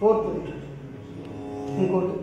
Fourth ఇంకోటి.